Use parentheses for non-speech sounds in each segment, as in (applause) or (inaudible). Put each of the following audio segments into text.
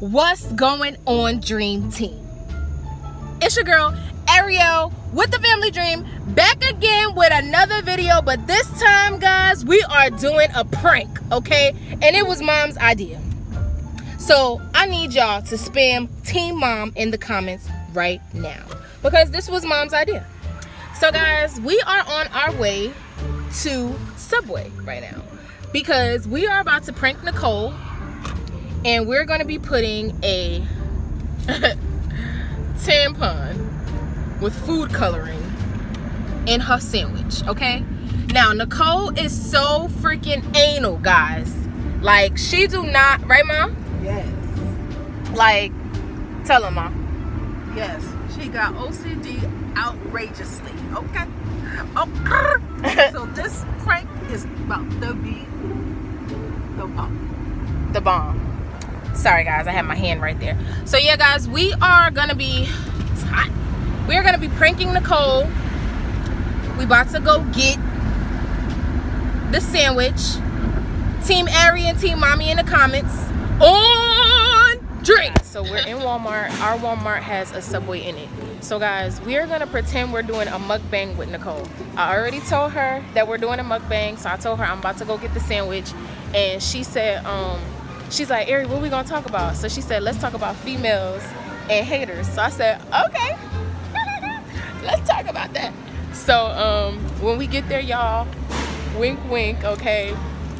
What's going on, Dream Team? It's your girl, Ariel, with the Family Dream, back again with another video. But this time, guys, we are doing a prank, okay? And it was mom's idea. So I need y'all to spam Team Mom in the comments right now because this was mom's idea. So, guys, we are on our way to Subway right now because we are about to prank Nicole and we're going to be putting a (laughs) tampon with food coloring in her sandwich okay now nicole is so freaking anal guys like she do not right mom Yes. like tell her mom Yes. She got OCD outrageously. Okay. Okay. (laughs) so this prank is about to be the bomb. the bomb sorry guys i have my hand right there so yeah guys we are gonna be it's hot we're gonna be pranking nicole. We about to go get the sandwich. Team ari and team mommy in the comments on drink so we're in walmart. Our walmart has a subway in it. So guys we are gonna pretend we're doing a mukbang with nicole. I already told her that we're doing a mukbang so i told her i'm about to go get the sandwich. And she said um she's like ari what we gonna talk about? So she said let's talk about females and haters. So i said okay let's talk about that. So um when we get there y'all wink wink okay?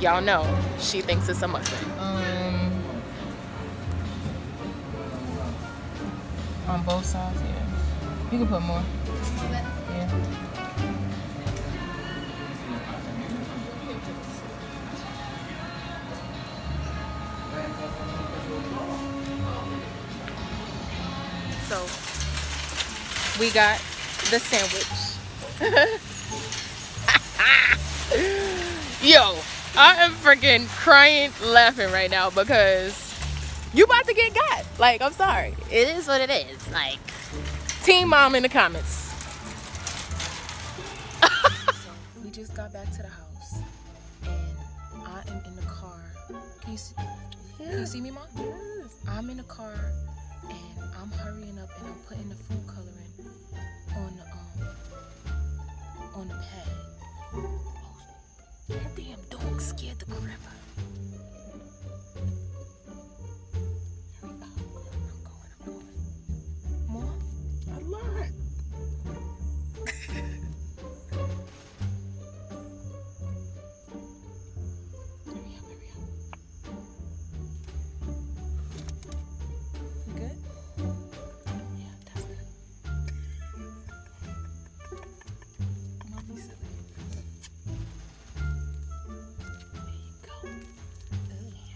Y'all know she thinks it's a mukbang um on both sides yeah. You can put more. Yeah. So we got the sandwich. (laughs) Yo i am freaking crying laughing right now because you about to get got. Like i'm sorry. It is what it is. Like team mom in the comments. We just got back to the house and i am in the car. Can you see, can you see me mom? Yes. i'm in the car and i'm hurrying up and i'm putting the food coloring on the pad. Oh, that damn dog scared the crap out of me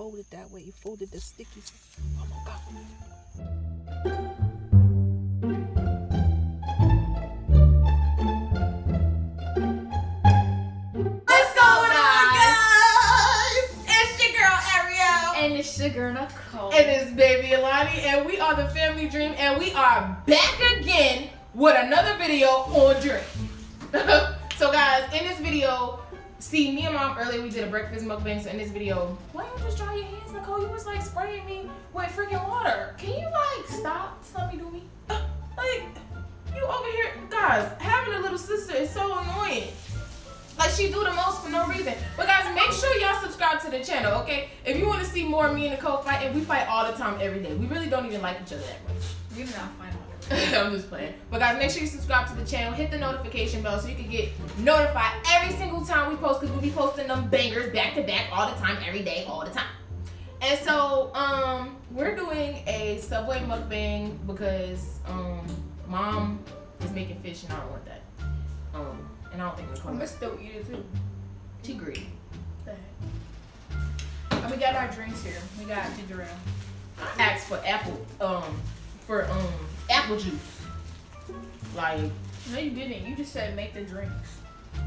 Fold it that way. You fold it the sticky. Oh my god. What's going on, guys? It's your girl Ariel. And it's sugar Nicole. And it's baby Alani, and we are the Family Dream, and we are back again with another video on drink. (laughs) so, guys, in this video, see me and mom earlier we did a breakfast mukbang. So in this video, why don't you just dry your hands, Nicole? You was like spraying me with freaking water. Can you like stop? Me do me. Like you over here, guys. Having a little sister is so annoying. Like she do the most for no reason. But guys, make sure y'all subscribe to the channel, okay? If you want to see more of me and Nicole fight, and we fight all the time, every day. We really don't even like each other that much. We do not find I'm just playing. But guys, make sure you subscribe to the channel, hit the notification bell so you can get notified every single time we post because we'll be posting them bangers back to back all the time, every day, all the time. And so, um, we're doing a Subway mukbang because um mom is making fish and I don't want that. Um, and I don't think it's I'm gonna still eat it too. She greedy. And we got our drinks here. We got ginger ale. I asked for apple, um, for um apple juice. Like, No, you didn't. You just said make the drinks.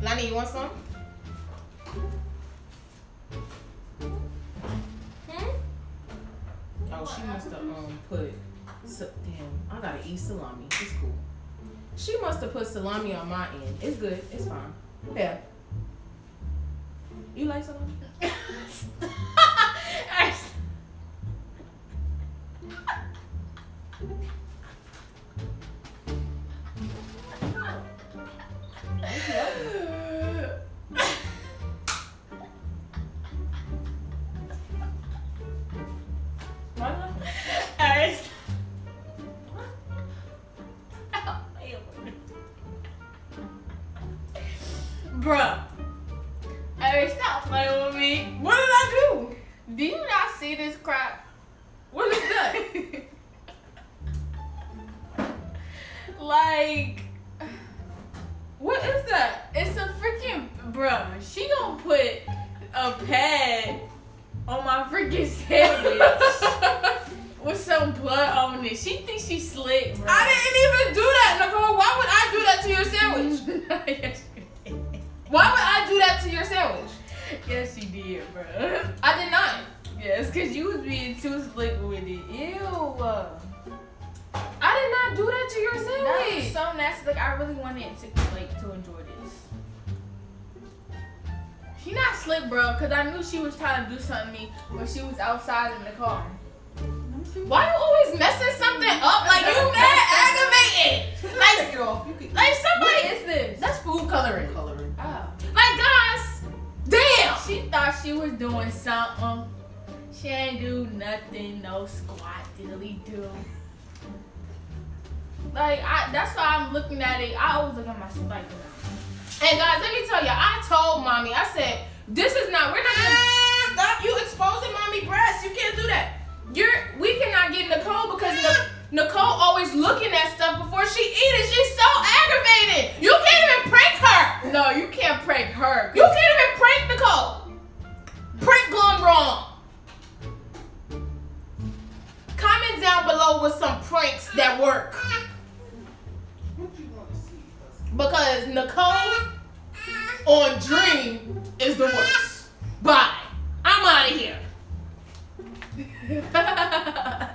Lani, you want some? Hmm? Oh, she must have um put. So, damn, I gotta eat salami. It's cool. She must have put salami on my end. It's good. It's fine. Yeah. You like salami? (laughs) (laughs) Bruh. Alright, stop playing with me. What did I do? Do you not see this crap? What is that? (laughs) like, what is that? it's a freaking bro. She gonna put a pad on my freaking sandwich with some blood on it. She thinks she's slick, bro. I didn't even do that, Nicole. Why would I do that to your sandwich? (laughs) yes, you. Why would I do that to your sandwich? Yes, you did, bro. I did not. Yes, cause you was being too slick with it. Ew. I did not do that to your That was so nasty. Like I really wanted to like to enjoy this. She not slick, bro, cause I knew she was trying to do something to me when she was outside in the car. Why you always messing something up? Like you (laughs) mad aggravated? Like, Take it off. You can. like What somebody. is this? That's food coloring. coloring. Oh. Like guys, damn. She thought she was doing something. She ain't do nothing, no squat, diddly do. Like I, that's why I'm looking at it. I always look at my spike now. And guys, let me tell you, I told mommy, I said, this is not, we're not gonna stop you exposing mommy breasts. You can't do that. You're, we cannot get Nicole because Ni- Nicole always looking at stuff before she eat it. She's so aggravated. You can't even prank her. No, you can't prank her. You can't even prank Nicole. Prank gone wrong. Comment down below with some pranks that work. What you want to see? Because Nicole on Dream is the worst. Bye. I'm out of here. (laughs)